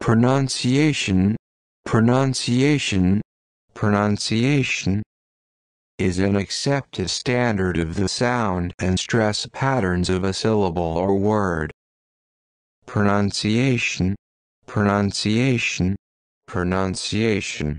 Pronunciation, pronunciation, pronunciation is an accepted standard of the sound and stress patterns of a syllable or word. Pronunciation, pronunciation, pronunciation.